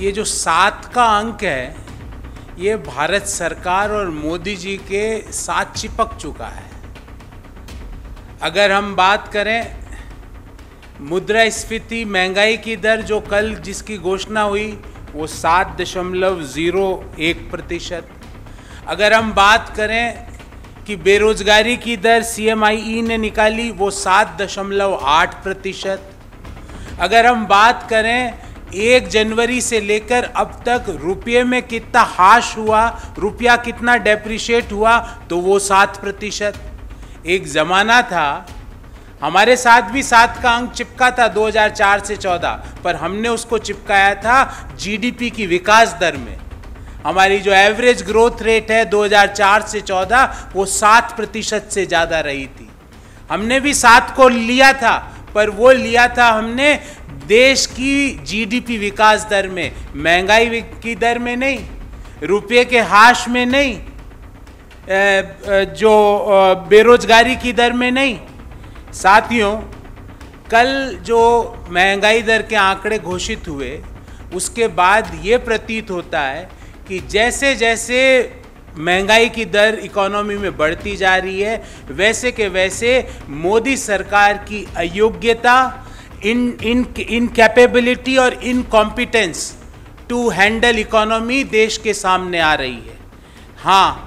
ये जो सात का अंक है, ये भारत सरकार और मोदी जी के साथ चिपक चुका है। अगर हम बात करें मुद्रा स्फीति महँगाई की दर जो कल जिसकी घोषणा हुई, वो सात दशमलव ज़ीरो एक प्रतिशत। अगर हम बात करें कि बेरोजगारी की दर सीएमआईई ने निकाली, वो सात दशमलव आठ प्रतिशत। अगर हम बात करें एक जनवरी से लेकर अब तक रुपये में कितना हाश हुआ, रुपया कितना डेप्रिशिएट हुआ तो वो सात प्रतिशत। एक ज़माना था, हमारे साथ भी सात का अंक चिपका था 2004 से 14 पर हमने उसको चिपकाया था जीडीपी की विकास दर में। हमारी जो एवरेज ग्रोथ रेट है 2004 से 14 वो सात प्रतिशत से ज़्यादा रही थी। हमने भी सात को लिया था पर वो लिया था हमने देश की जीडीपी विकास दर में, महँगाई की दर में नहीं, रुपये के हाश में नहीं जो बेरोजगारी की दर में नहीं। साथियों, कल जो महँगाई दर के आंकड़े घोषित हुए, उसके बाद ये प्रतीत होता है कि जैसे जैसे महँगाई की दर इकोनॉमी में बढ़ती जा रही है। वैसे के वैसे मोदी सरकार की अयोग्यता, इन इन इन कैपेबिलिटी और incompetence to handle economy देश के सामने आ रही है। हाँ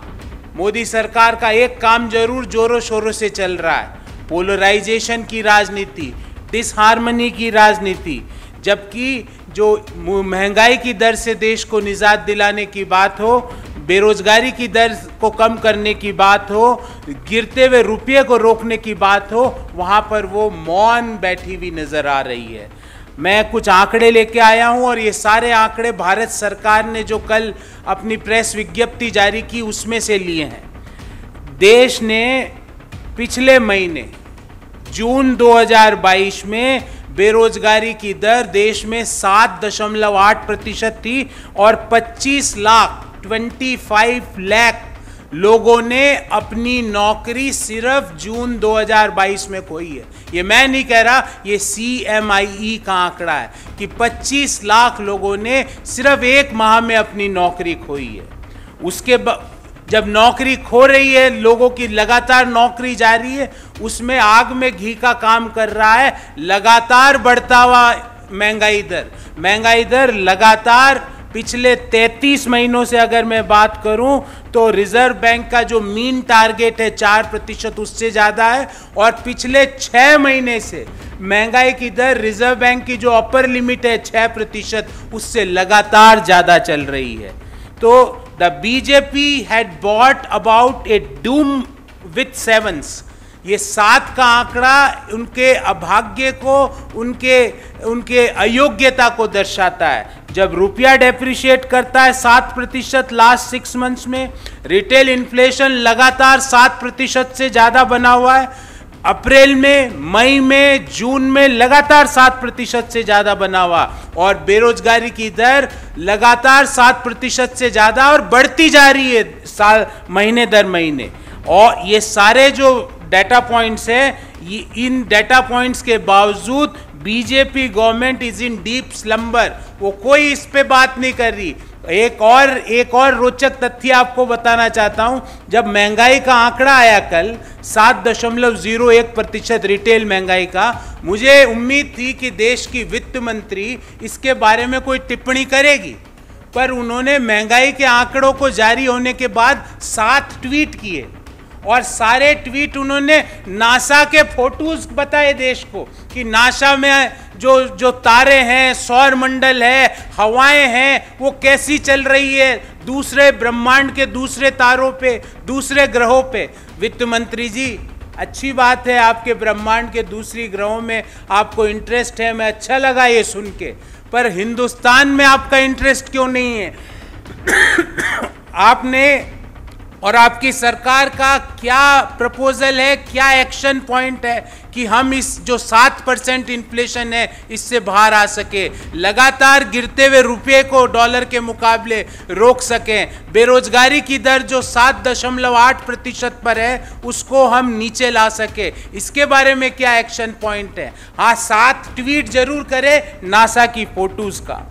मोदी सरकार का एक काम ज़रूर जोरों शोरों से चल रहा है। पोलराइजेशन की राजनीति डिसहारमनी की राजनीति, जबकि जो महँगाई की दर से देश को निजात दिलाने की बात हो बेरोजगारी की दर को कम करने की बात हो, गिरते हुए रुपये को रोकने की बात हो, वहाँ पर वो मौन बैठी हुई नज़र आ रही है। मैं कुछ आंकड़े लेके आया हूँ और ये सारे आंकड़े भारत सरकार ने जो कल अपनी प्रेस विज्ञप्ति जारी की उसमें से लिए हैं। देश ने पिछले महीने, जून 2022 में बेरोजगारी की दर देश में सात दशमलव आठ प्रतिशत थी और 25 लाख 25 लाख लोगों ने अपनी नौकरी सिर्फ़ जून 2022 में खोई है। ये मैं नहीं कह रहा, ये सी एम आई ई का आंकड़ा है कि 25 लाख लोगों ने सिर्फ़ एक माह में अपनी नौकरी खोई है। उसके जब नौकरी खो रही है, लोगों की लगातार नौकरी जा रही है, उसमें आग में घी का काम कर रहा है, लगातार बढ़ता हुआ महँगाई दर। महँगाई दर लगातार पिछले 33 महीनों से अगर मैं बात करूँ तो रिज़र्व बैंक का जो मीन टारगेट है, चार प्रतिशत उससे ज़्यादा है, और पिछले छः महीने से महँगाई की दर रिज़र्व बैंक की जो अपर लिमिट है छः प्रतिशत उससे लगातार ज़्यादा चल रही है। तो the BJP had brought about a doom with sevens ये सात का आंकड़ा उनके अभाग्य को, उनके उनके अयोग्यता को दर्शाता है। जब रुपया डेप्रिशिएट करता है सात प्रतिशत लास्ट सिक्स मंथ्स में रिटेल इन्फ्लेशन लगातार सात प्रतिशत से ज़्यादा बना हुआ है। अप्रैल में, मई में, जून में लगातार सात प्रतिशत से ज़्यादा बना हुआ और बेरोजगारी की दर लगातार सात प्रतिशत से ज़्यादा और बढ़ती जा रही है साल, महीने दर महीने। और ये सारे जो डाटा पॉइंट्स हैं इन डाटा पॉइंट्स के बावजूद BJP government is in deep slumber वो कोई इस पे बात नहीं कर रही। एक और एक और रोचक तथ्य आपको बताना चाहता हूँ, जब महँगाई का आंकड़ा आया कल, सात दशमलव ज़ीरो एक प्रतिशत रिटेल महँगाई का, मुझे उम्मीद थी कि देश की वित्त मंत्री इसके बारे में कोई टिप्पणी करेगी। पर उन्होंने महँगाई के आंकड़ों को जारी होने के बाद सात ट्वीट किए। और सारे ट्वीट उन्होंने नासा के फ़ोटोज़ बताए देश को कि नासा में जो जो तारे हैं, सौर मंडल है, हवाएँ हैं, वो कैसी चल रही है? दूसरे ब्रह्मांड के दूसरे तारों पे, दूसरे ग्रहों पे। वित्त मंत्री जी, अच्छी बात है आपके ब्रह्मांड के दूसरी ग्रहों में आपको इंटरेस्ट है, मैं अच्छा लगा ये सुन के। पर हिंदुस्तान में आपका इंटरेस्ट क्यों नहीं है? आपने और आपकी सरकार का क्या प्रपोजल है, क्या एक्शन पॉइंट है कि हम इस जो सात परसेंट इन्फ्लेशन है, इससे बाहर आ सके? लगातार गिरते हुए रुपये को डॉलर के मुकाबले रोक सकें। बेरोजगारी की दर जो सात दशमलव आठ प्रतिशत पर है, उसको हम नीचे ला सके। इसके बारे में क्या एक्शन पॉइंट है? हाँ सात ट्वीट ज़रूर करें नासा की फ़ोटोज़ का।